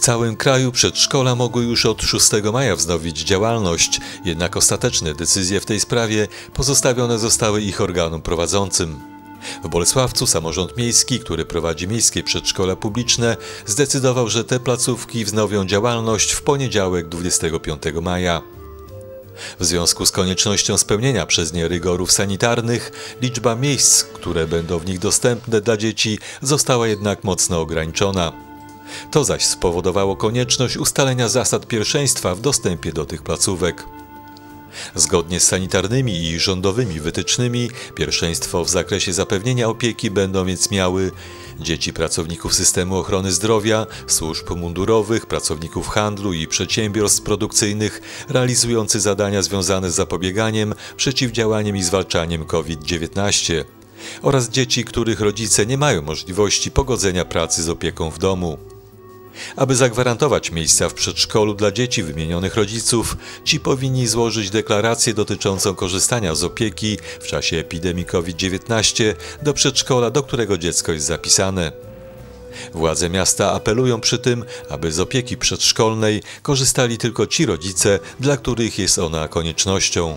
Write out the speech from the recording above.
W całym kraju przedszkola mogły już od 6 maja wznowić działalność, jednak ostateczne decyzje w tej sprawie pozostawione zostały ich organom prowadzącym. W Bolesławcu samorząd miejski, który prowadzi miejskie przedszkola publiczne, zdecydował, że te placówki wznowią działalność w poniedziałek 25 maja. W związku z koniecznością spełnienia przez nie rygorów sanitarnych, liczba miejsc, które będą w nich dostępne dla dzieci, została jednak mocno ograniczona. To zaś spowodowało konieczność ustalenia zasad pierwszeństwa w dostępie do tych placówek. Zgodnie z sanitarnymi i rządowymi wytycznymi, pierwszeństwo w zakresie zapewnienia opieki będą więc miały dzieci pracowników systemu ochrony zdrowia, służb mundurowych, pracowników handlu i przedsiębiorstw produkcyjnych realizujący zadania związane z zapobieganiem, przeciwdziałaniem i zwalczaniem COVID-19 oraz dzieci, których rodzice nie mają możliwości pogodzenia pracy z opieką w domu. Aby zagwarantować miejsca w przedszkolu dla dzieci wymienionych rodziców, ci powinni złożyć deklarację dotyczącą korzystania z opieki w czasie epidemii COVID-19 do przedszkola, do którego dziecko jest zapisane. Władze miasta apelują przy tym, aby z opieki przedszkolnej korzystali tylko ci rodzice, dla których jest ona koniecznością.